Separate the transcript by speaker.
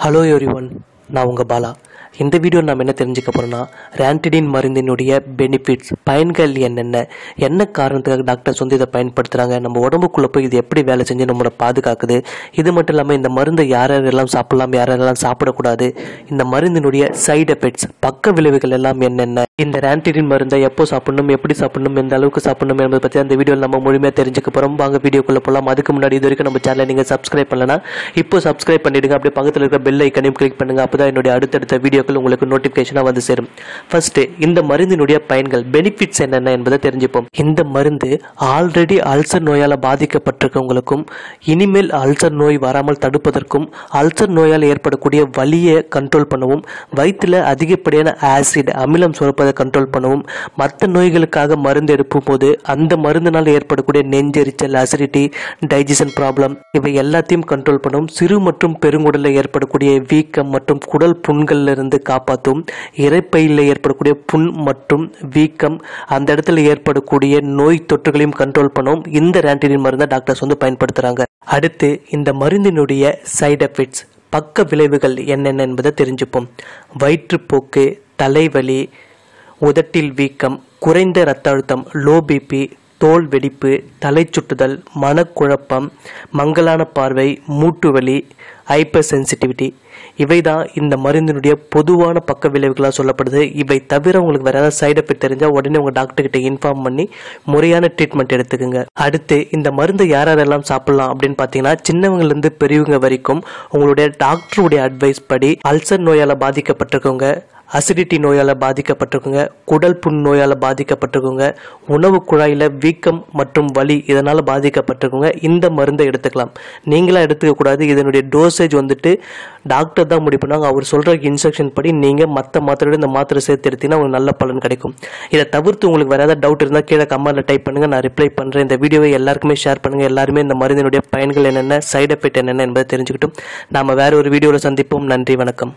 Speaker 1: Hello every one நான் உங்கள் பாலா. இந்த வீடியோ நம்ம என்ன தெரிஞ்சுக்க போகிறோம்னா ரேன்டிடின் மருந்தினுடைய பெனிஃபிட்ஸ் பயன்கள் என்னென்ன என்ன காரணத்துக்காக டாக்டர்ஸ் வந்து இதை பயன்படுத்துகிறாங்க நம்ம உடம்புக்குள்ளே போய் இது எப்படி வேலை செஞ்சு நம்மளை பாதுகாக்குது இது மட்டும் இல்லாமல் இந்த மருந்தை யார் யாரெல்லாம் சாப்பிடலாம் யார் யாரெல்லாம் சாப்பிடக்கூடாது இந்த மருந்தினுடைய சைடு எஃபெக்ட்ஸ் பக்க விளைவுகள் எல்லாம் என்னென்ன இந்த ரேன்டிடின் மருந்தை எப்போ சாப்பிடணும் எப்படி சாப்பிடணும் எந்த அளவுக்கு சாப்பிடணும் என்பதை பற்றி அந்த வீடியோவில் நம்ம முழுமையாக தெரிஞ்சுக்க போகிறோம் வாங்க வீடியோக்குள்ளே போகலாம் அதுக்கு முன்னாடி இது வரைக்கும் நம்ம சேனலை நீங்கள் சப்ஸ்கிரைப் பண்ணலன்னா இப்போ சப்ஸ்கிரைப் பண்ணிவிடுங்க அப்படியே பக்கத்தில் இருக்கிற பெல் ஐக்கனையும் கிளிக் பண்ணுங்கள் அப்போ தான் என்னுடைய அடுத்தடுத்த வீடியோக்கள் உங்களுக்கு நோட்டிஃபிகேஷனாக வந்து சேரும். ஃபர்ஸ்ட் இந்த மருந்தினுடைய பயன்கள் பெனிஃபிட்ஸ் என்னென்ன என்பதை தெரிஞ்சுப்போம். இந்த மருந்து ஆல்ரெடி அல்சர் நோயால் பாதிக்கப்பட்டிருக்கவங்களுக்கும் இனிமேல் அல்சர் நோய் வராமல் தடுப்பதற்கும் அல்சர் நோயால் ஏற்படக்கூடிய வலியை கண்ட்ரோல் பண்ணவும் வயிற்றில் அதிகப்படியான ஆசிட் அமிலம் சுரப்பதை கண்ட்ரோல் பண்ணவும் மற்ற நோய்களுக்காக மருந்து எடுக்கும் போது அந்த மருந்தினால் ஏற்படக்கூடிய நெஞ்செரிச்சல் அசிடிட்டி டைஜஷன் ப்ராப்ளம் இவை எல்லாத்தையும் கண்ட்ரோல் பண்ணவும் சிறு மற்றும் பெருங்குடலில் ஏற்படக்கூடிய வீக்கம் மற்றும் குடல் புண்கள்ல இருந்து காப்பாற்றும். இறைப்பையில் ஏற்படக்கூடிய புண் மற்றும் வீக்கம் அந்த இடத்துல ஏற்படக்கூடிய நோய் தொற்றுகளையும் கண்ட்ரோல் பண்ணவும் இந்த ரேண்டினின் மருந்தை டாக்டர்ஸ் வந்து பயன்படுத்துறாங்க. அடுத்து இந்த மருந்தினுடைய சைடு எஃபெக்ட்ஸ் பக்க விளைவுகள் என்னென்ன என்பதை தெரிஞ்சுப்போம். வயிற்றுப்போக்கு தலைவலி உதட்டில் வீக்கம் குறைந்த இரத்த அழுத்தம் லோ பிபி தோல் வெடிப்பு தலை சுட்டுதல் மனக்குழப்பம் மங்கலான பார்வை மூட்டு வலி ஹைப்பர் சென்சிட்டிவிட்டி இவை தான் இந்த மருந்தினுடைய பொதுவான பக்க விளைவுகளாக சொல்லப்படுது. இவை தவிர உங்களுக்கு வேற ஏதாவது சைடு எஃபெக்ட் தெரிஞ்சால் உடனே உங்கள் டாக்டர் கிட்ட இன்ஃபார்ம் பண்ணி முறையான ட்ரீட்மெண்ட் எடுத்துக்கோங்க. அடுத்து இந்த மருந்தை யார் யாரெல்லாம் சாப்பிடலாம் அப்படின்னு பார்த்தீங்கன்னா சின்னவங்கலேருந்து பெரியவங்க வரைக்கும் உங்களுடைய டாக்டருடைய அட்வைஸ் படி அல்சர் நோயால் பாதிக்கப்பட்டிருக்கவங்க அசிடிட்டி நோயால் பாதிக்கப்பட்டிருக்குங்க குடல் புண் நோயால் பாதிக்கப்பட்டிருக்குங்க உணவு குழாயில் வீக்கம் மற்றும் வலி இதனால் பாதிக்கப்பட்டிருக்குங்க. இந்த மருந்தை எடுத்துக்கலாம். நீங்களாக எடுத்துக்கக்கூடாது இதனுடைய டோசேஜ் வந்துட்டு டாக்டர் தான் முடிவு பண்ணுவாங்க. அவர் சொல்கிற இன்ஸ்ட்ரக்ஷன் படி நீங்கள் மற்ற மாத்திரையோட இந்த மாத்திரை சேர்த்து எடுத்தீங்கன்னா உங்களுக்கு நல்ல பலன் கிடைக்கும். இதை தவிர்த்து உங்களுக்கு வேறு ஏதாவது டவுட் இருந்தால் கீழே கமெண்ட்டில் டைப் பண்ணுங்கள் நான் ரிப்ளை பண்ணுறேன் இந்த வீடியோவை எல்லாருக்குமே ஷேர் பண்ணுங்கள் எல்லாருமே இந்த மருந்தினுடைய பயன்கள் என்னென்ன சைடு எஃபெக்ட் என்னென்ன என்பதை தெரிஞ்சுக்கிட்டும். நாம வேறு ஒரு வீடியோவில் சந்திப்போம். நன்றி வணக்கம்.